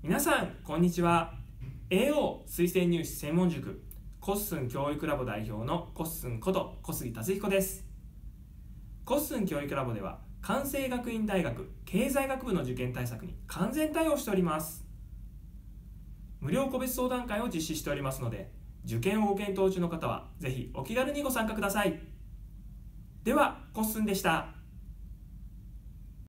皆さんこんにちは。AO 推薦入試専門塾コッスン教育ラボ代表のコッスンこと小杉達彦です。コッスン教育ラボでは関西学院大学経済学部の受験対策に完全対応しております。無料個別相談会を実施しておりますので受験をご検討中の方はぜひお気軽にご参加ください。ではコッスンでした。